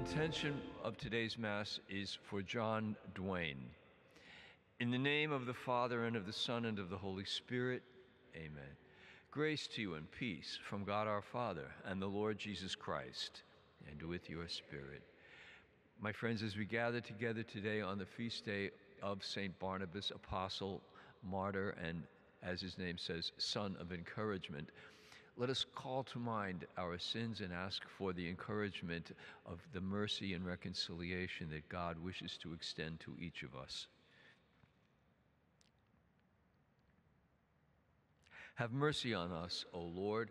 intention of today's Mass is for John Duane. In the name of the Father, and of the Son, and of the Holy Spirit, amen. Grace to you and peace from God our Father and the Lord Jesus Christ, and with your spirit. My friends, as we gather together today on the feast day of St. Barnabas, apostle, martyr, and as his name says, son of encouragement, let us call to mind our sins and ask for the encouragement of the mercy and reconciliation that God wishes to extend to each of us. Have mercy on us, O Lord,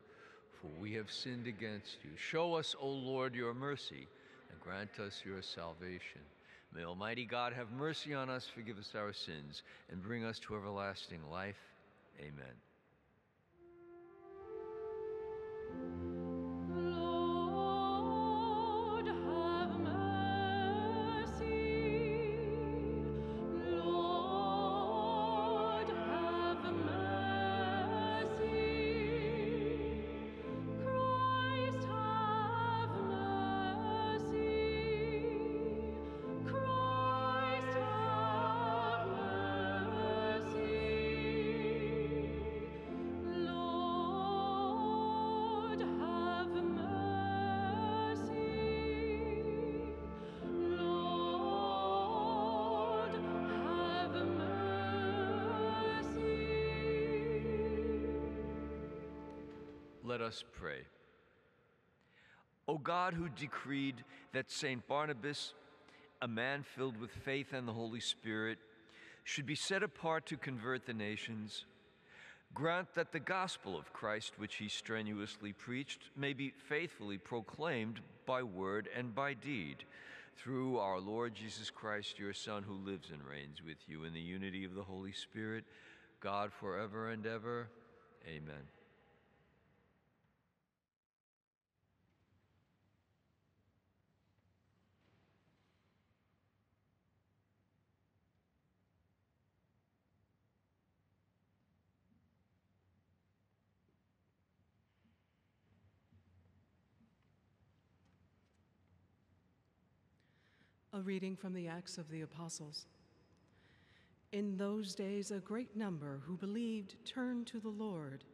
for we have sinned against you. Show us, O Lord, your mercy, and grant us your salvation. May Almighty God have mercy on us, forgive us our sins, and bring us to everlasting life. Amen. Let us pray. O God, who decreed that St. Barnabas, a man filled with faith and the Holy Spirit, should be set apart to convert the nations, grant that the gospel of Christ, which he strenuously preached, may be faithfully proclaimed by word and by deed, through our Lord Jesus Christ, your Son, who lives and reigns with you in the unity of the Holy Spirit, God forever and ever. Amen. Reading from the Acts of the Apostles. In those days, a great number who believed turned to the Lord.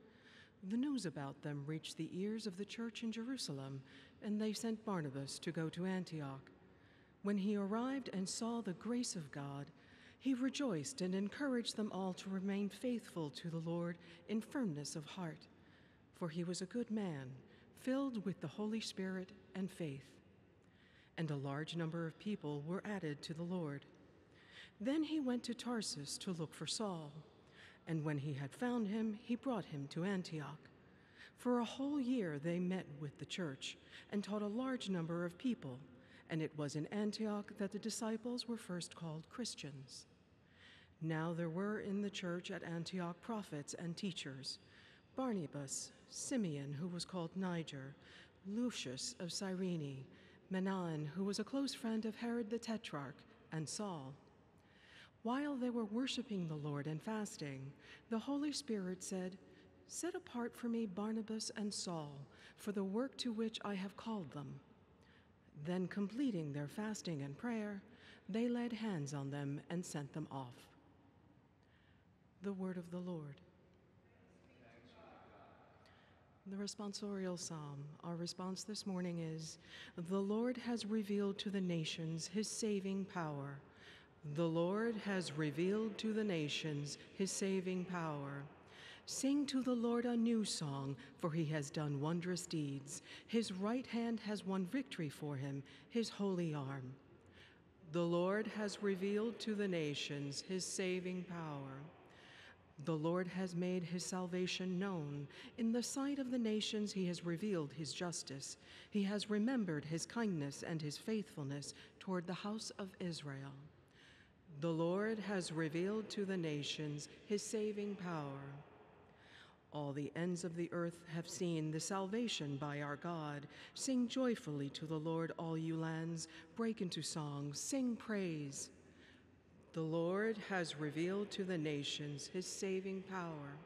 The news about them reached the ears of the church in Jerusalem, and they sent Barnabas to go to Antioch. When he arrived and saw the grace of God, he rejoiced and encouraged them all to remain faithful to the Lord in firmness of heart. For he was a good man, filled with the Holy Spirit and faith and a large number of people were added to the Lord. Then he went to Tarsus to look for Saul, and when he had found him, he brought him to Antioch. For a whole year they met with the church and taught a large number of people, and it was in Antioch that the disciples were first called Christians. Now there were in the church at Antioch prophets and teachers Barnabas, Simeon, who was called Niger, Lucius of Cyrene, Manaen, who was a close friend of Herod the Tetrarch, and Saul. While they were worshiping the Lord and fasting, the Holy Spirit said, Set apart for me Barnabas and Saul for the work to which I have called them. Then, completing their fasting and prayer, they laid hands on them and sent them off. The word of the Lord. The responsorial psalm. Our response this morning is The Lord has revealed to the nations his saving power. The Lord has revealed to the nations his saving power. Sing to the Lord a new song, for he has done wondrous deeds. His right hand has won victory for him, his holy arm. The Lord has revealed to the nations his saving power. The Lord has made his salvation known. In the sight of the nations, he has revealed his justice. He has remembered his kindness and his faithfulness toward the house of Israel. The Lord has revealed to the nations his saving power. All the ends of the earth have seen the salvation by our God. Sing joyfully to the Lord, all you lands. Break into song, sing praise. The Lord has revealed to the nations his saving power.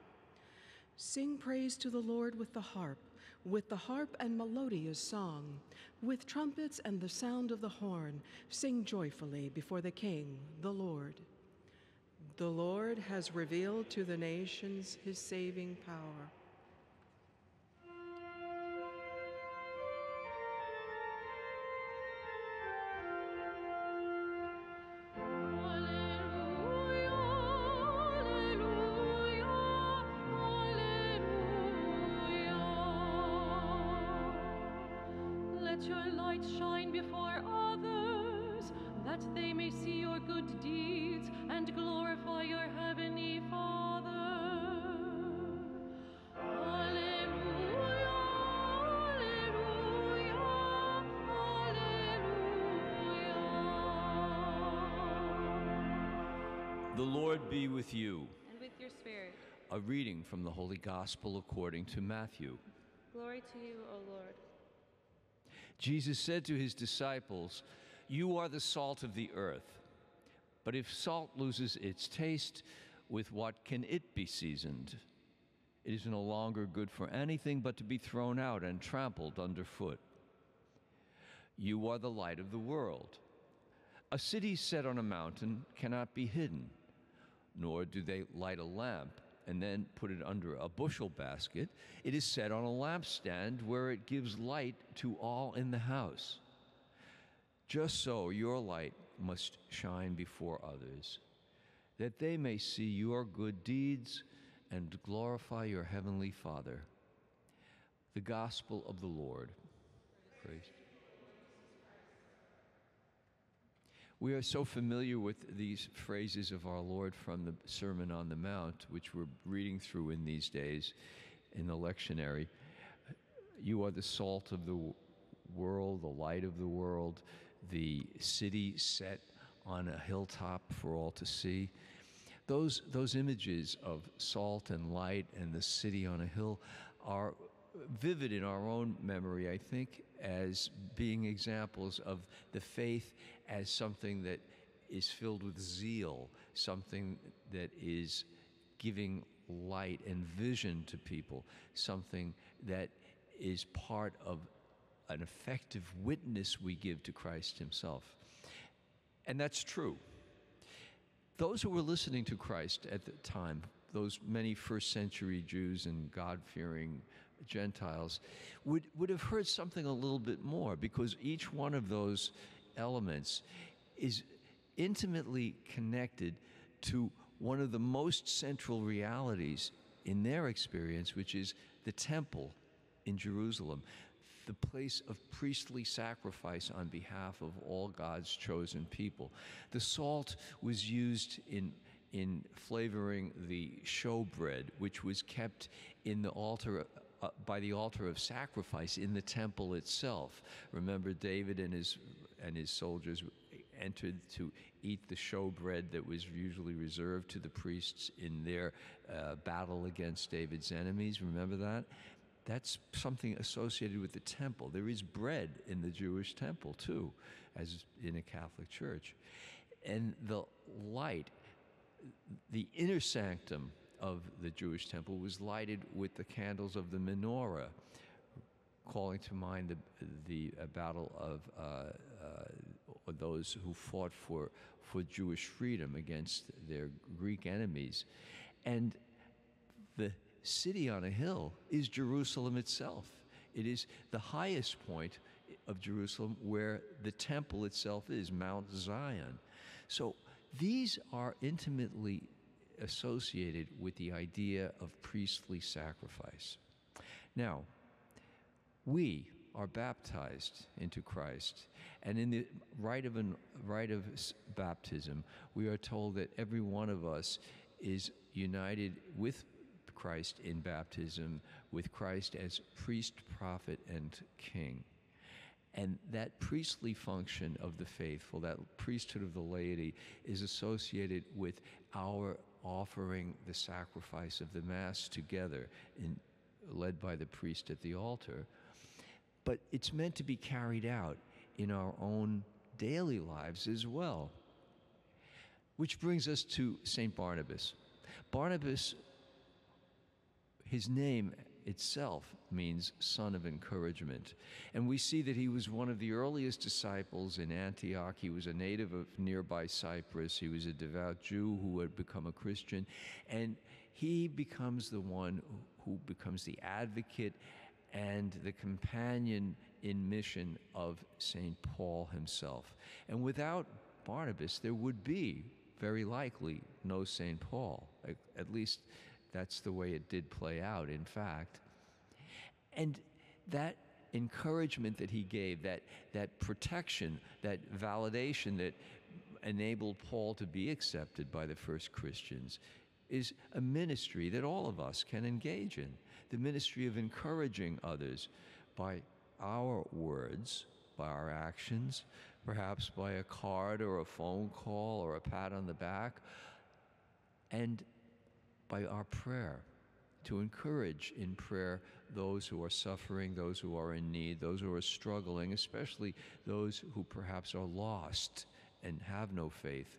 Sing praise to the Lord with the harp. with the harp and melodious song, with trumpets and the sound of the horn, sing joyfully before the King, the Lord. The Lord has revealed to the nations his saving power. Reading from the Holy Gospel according to Matthew. glory to you, O Lord. Jesus said to his disciples, You are the salt of the earth. But if salt loses its taste, with what can it be seasoned? It is no longer good for anything but to be thrown out and trampled underfoot. You are the light of the world. A city set on a mountain cannot be hidden, nor do they light a lamp and then put it under a bushel basket. It is set on a lampstand where it gives light to all in the house. Just so your light must shine before others, that they may see your good deeds and glorify your heavenly Father. The Gospel of the Lord. Praise. We are so familiar with these phrases of our Lord from the Sermon on the Mount, which we're reading through in these days in the lectionary. You are the salt of the world, the light of the world, the city set on a hilltop for all to see. Those, those images of salt and light and the city on a hill are vivid in our own memory, I think, as being examples of the faith as something that is filled with zeal, something that is giving light and vision to people, something that is part of an effective witness we give to Christ Himself. And that's true. Those who were listening to Christ at the time, those many first century Jews and God fearing Gentiles, would, would have heard something a little bit more because each one of those elements is intimately connected to one of the most central realities in their experience, which is the temple in Jerusalem, the place of priestly sacrifice on behalf of all God's chosen people. The salt was used in in flavoring the showbread, which was kept in the altar uh, by the altar of sacrifice in the temple itself. Remember, David and his and his soldiers entered to eat the showbread that was usually reserved to the priests in their uh, battle against David's enemies. Remember that? That's something associated with the temple. There is bread in the Jewish temple too, as in a Catholic church. And the light, the inner sanctum of the Jewish temple was lighted with the candles of the menorah, calling to mind the, the uh, battle of uh, uh, those who fought for, for Jewish freedom against their Greek enemies. And the city on a hill is Jerusalem itself. It is the highest point of Jerusalem where the temple itself is, Mount Zion. So these are intimately associated with the idea of priestly sacrifice. Now, we are baptized into Christ, and in the rite of, an, rite of baptism, we are told that every one of us is united with Christ in baptism, with Christ as priest, prophet, and king. And that priestly function of the faithful, that priesthood of the laity, is associated with our offering the sacrifice of the Mass together, in, led by the priest at the altar. But it's meant to be carried out in our own daily lives as well. Which brings us to St. Barnabas. Barnabas, his name itself means son of encouragement. And we see that he was one of the earliest disciples in Antioch. He was a native of nearby Cyprus. He was a devout Jew who had become a Christian. And he becomes the one who becomes the advocate and the companion in mission of St. Paul himself. And without Barnabas, there would be very likely no St. Paul. At least that's the way it did play out, in fact. And that encouragement that he gave, that, that protection, that validation that enabled Paul to be accepted by the first Christians, is a ministry that all of us can engage in. The ministry of encouraging others by our words, by our actions, perhaps by a card or a phone call or a pat on the back, and by our prayer, to encourage in prayer those who are suffering, those who are in need, those who are struggling, especially those who perhaps are lost and have no faith.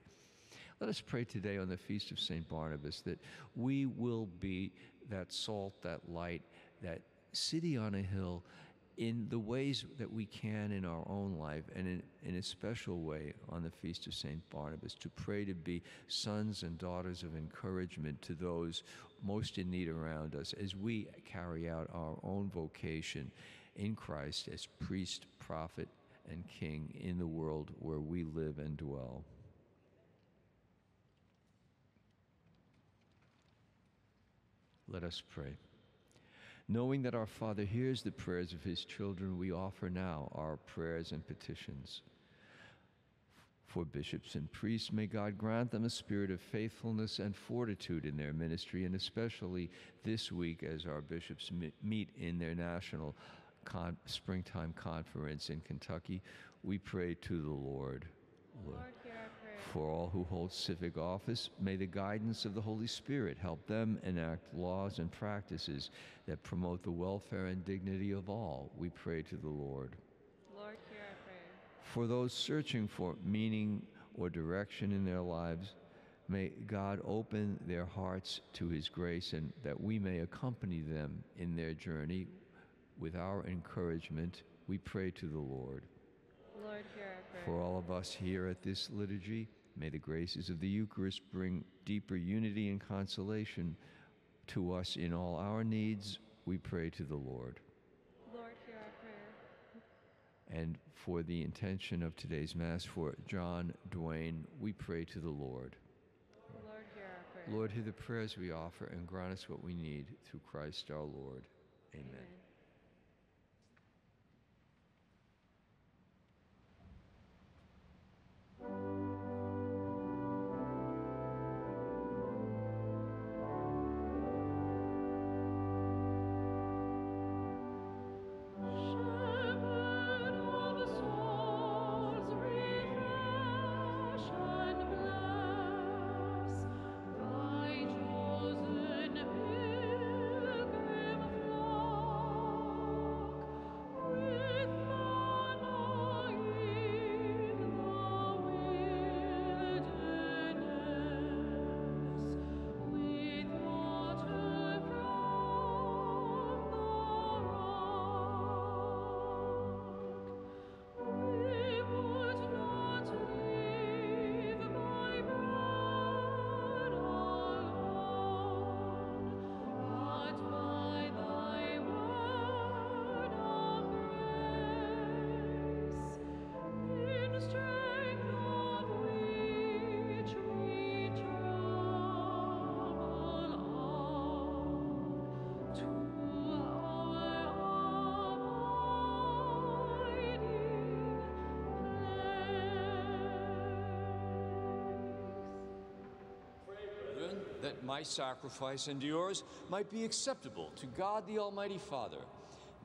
Let us pray today on the Feast of St. Barnabas that we will be that salt, that light, that city on a hill in the ways that we can in our own life and in, in a special way on the Feast of St. Barnabas to pray to be sons and daughters of encouragement to those most in need around us as we carry out our own vocation in Christ as priest, prophet, and king in the world where we live and dwell. Let us pray. Knowing that our Father hears the prayers of his children, we offer now our prayers and petitions. For bishops and priests, may God grant them a spirit of faithfulness and fortitude in their ministry, and especially this week as our bishops meet in their national con- springtime conference in Kentucky, we pray to the Lord. Lord. For all who hold civic office, may the guidance of the Holy Spirit help them enact laws and practices that promote the welfare and dignity of all. We pray to the Lord. Lord, hear our prayer. For those searching for meaning or direction in their lives, may God open their hearts to His grace and that we may accompany them in their journey with our encouragement. We pray to the Lord. Lord, hear our prayer. For all of us here at this liturgy, May the graces of the Eucharist bring deeper unity and consolation to us in all our needs. We pray to the Lord. Lord, hear our prayer. And for the intention of today's Mass for John Duane, we pray to the Lord. Lord, hear our prayer. Lord, hear the prayers we offer and grant us what we need through Christ our Lord. Amen. Amen. My sacrifice and yours might be acceptable to God the Almighty Father.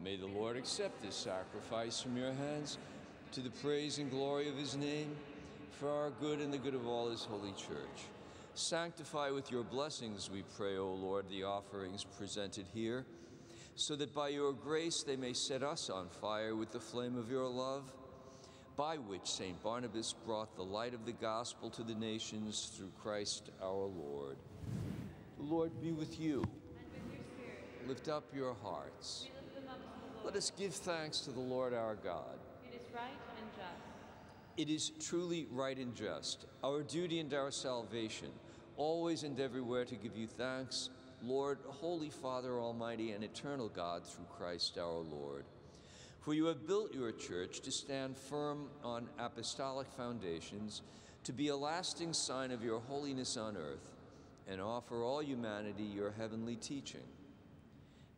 May the Lord accept this sacrifice from your hands to the praise and glory of his name, for our good and the good of all his holy church. Sanctify with your blessings, we pray, O Lord, the offerings presented here, so that by your grace they may set us on fire with the flame of your love, by which St. Barnabas brought the light of the gospel to the nations through Christ our Lord. The Lord be with you. And with your spirit. lift up your hearts. We lift them up to the Lord. Let us give thanks to the Lord our God. It is right and just. It is truly right and just, our duty and our salvation, always and everywhere to give you thanks, Lord, Holy Father, Almighty and eternal God, through Christ our Lord. For you have built your church to stand firm on apostolic foundations, to be a lasting sign of your holiness on earth, and offer all humanity your heavenly teaching.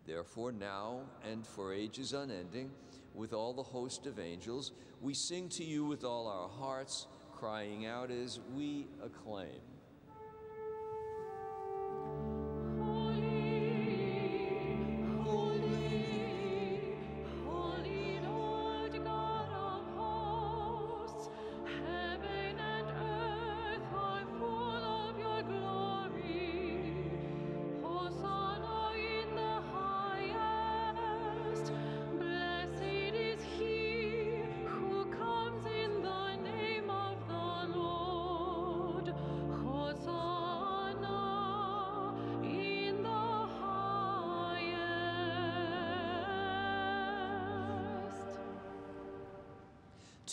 Therefore, now and for ages unending, with all the host of angels, we sing to you with all our hearts, crying out as we acclaim.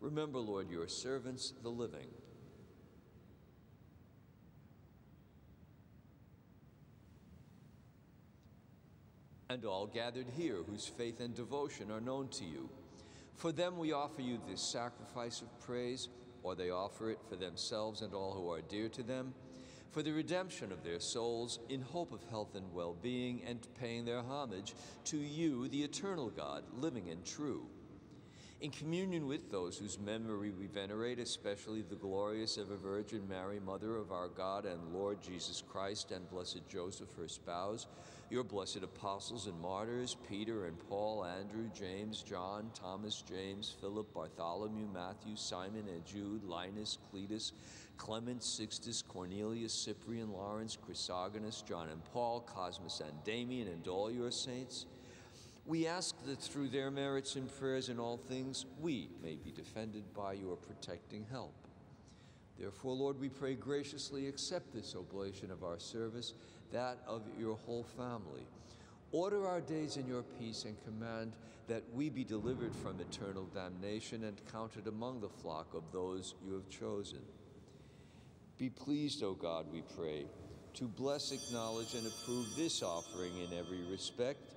Remember, Lord, your servants, the living. And all gathered here whose faith and devotion are known to you. For them we offer you this sacrifice of praise, or they offer it for themselves and all who are dear to them, for the redemption of their souls, in hope of health and well being, and paying their homage to you, the eternal God, living and true. In communion with those whose memory we venerate, especially the glorious ever Virgin Mary, Mother of our God and Lord Jesus Christ, and blessed Joseph, her spouse, your blessed apostles and martyrs, Peter and Paul, Andrew, James, John, Thomas, James, Philip, Bartholomew, Matthew, Simon and Jude, Linus, Cletus, Clement, Sixtus, Cornelius, Cyprian, Lawrence, Chrysogonus, John and Paul, Cosmas and Damian, and all your saints. We ask that through their merits and prayers in all things, we may be defended by your protecting help. Therefore, Lord, we pray graciously accept this oblation of our service, that of your whole family. Order our days in your peace and command that we be delivered from eternal damnation and counted among the flock of those you have chosen. Be pleased, O God, we pray, to bless, acknowledge, and approve this offering in every respect.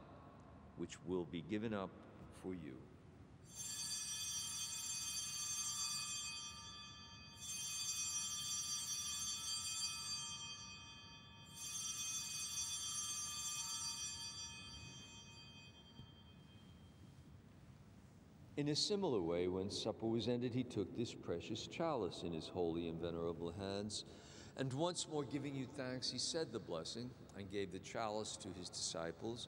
which will be given up for you. In a similar way, when supper was ended, he took this precious chalice in his holy and venerable hands, and once more giving you thanks, he said the blessing and gave the chalice to his disciples,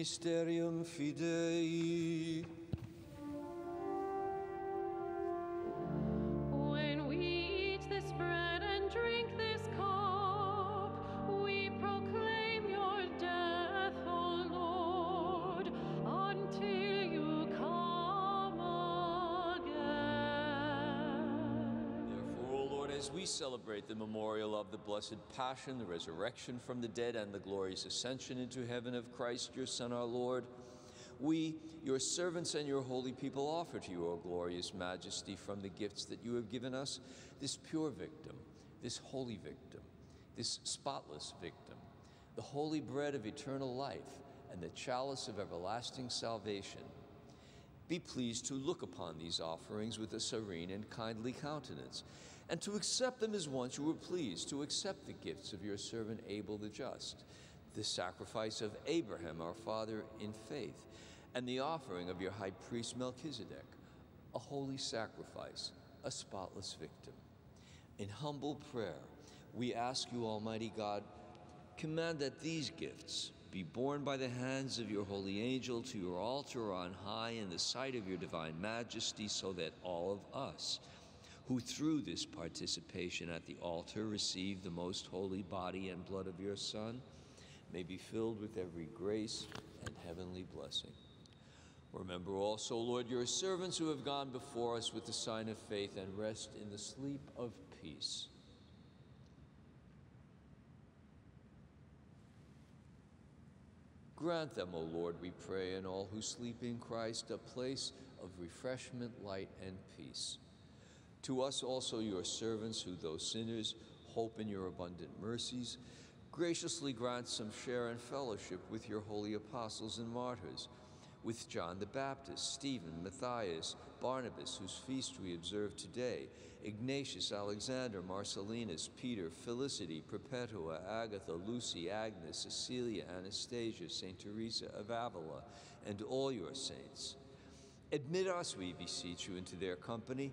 Mysterium Fidei. As we celebrate the memorial of the blessed passion, the resurrection from the dead, and the glorious ascension into heaven of Christ, your Son, our Lord, we, your servants and your holy people, offer to you, O glorious majesty, from the gifts that you have given us, this pure victim, this holy victim, this spotless victim, the holy bread of eternal life, and the chalice of everlasting salvation. Be pleased to look upon these offerings with a serene and kindly countenance, and to accept them as once you were pleased to accept the gifts of your servant Abel the just, the sacrifice of Abraham our father in faith, and the offering of your high priest Melchizedek, a holy sacrifice, a spotless victim. In humble prayer, we ask you, Almighty God, command that these gifts be borne by the hands of your holy angel to your altar on high in the sight of your divine majesty, so that all of us, who through this participation at the altar receive the most holy body and blood of your Son, may be filled with every grace and heavenly blessing. Remember also, Lord, your servants who have gone before us with the sign of faith and rest in the sleep of peace. Grant them, O Lord, we pray, and all who sleep in Christ, a place of refreshment, light, and peace. To us also, your servants, who, though sinners, hope in your abundant mercies, graciously grant some share and fellowship with your holy apostles and martyrs, with John the Baptist, Stephen, Matthias, Barnabas, whose feast we observe today, Ignatius, Alexander, Marcellinus, Peter, Felicity, Perpetua, Agatha, Lucy, Agnes, Cecilia, Anastasia, St. Teresa of Avila, and all your saints. Admit us, we beseech you, into their company,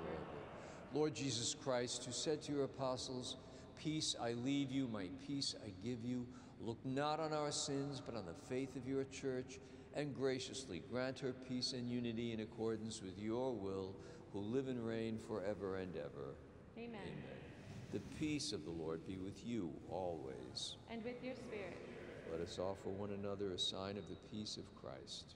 Lord Jesus Christ, who said to your apostles, Peace I leave you, my peace I give you, look not on our sins, but on the faith of your church, and graciously grant her peace and unity in accordance with your will, who live and reign forever and ever. Amen. Amen. The peace of the Lord be with you always. And with your spirit. Let us offer one another a sign of the peace of Christ.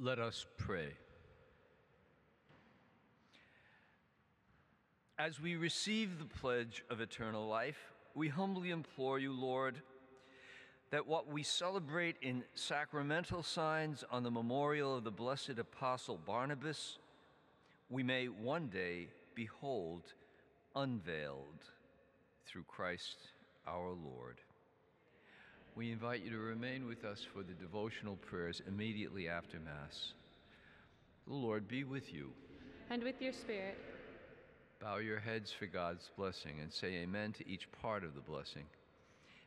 Let us pray. As we receive the pledge of eternal life, we humbly implore you, Lord, that what we celebrate in sacramental signs on the memorial of the blessed apostle Barnabas, we may one day behold unveiled through Christ our Lord. We invite you to remain with us for the devotional prayers immediately after Mass. The Lord be with you. And with your spirit, Bow your heads for God's blessing and say amen to each part of the blessing.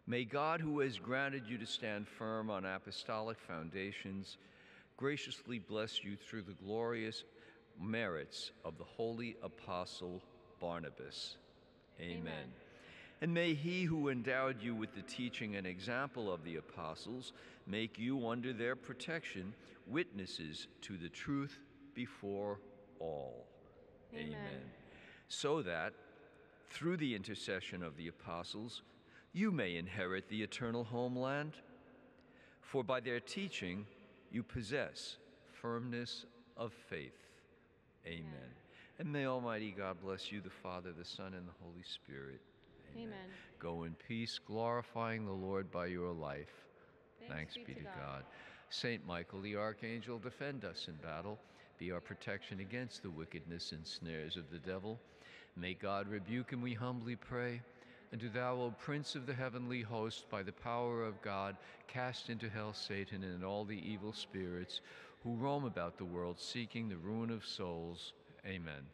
May God, who has granted you to stand firm on apostolic foundations, graciously bless you through the glorious merits of the holy apostle Barnabas. Amen. Amen. And may he who endowed you with the teaching and example of the apostles make you under their protection witnesses to the truth before all. Amen. So that, through the intercession of the apostles, you may inherit the eternal homeland. For by their teaching you possess firmness of faith. Amen. And may Almighty God bless you, the Father, the Son, and the Holy Spirit. Amen. Go in peace, glorifying the Lord by your life. Thanks, be, to God. Saint Michael the Archangel, defend us in battle. Be our protection against the wickedness and snares of the devil. May God rebuke him, we humbly pray. And do thou, O Prince of the heavenly host, by the power of God, cast into hell Satan and all the evil spirits who roam about the world seeking the ruin of souls. Amen.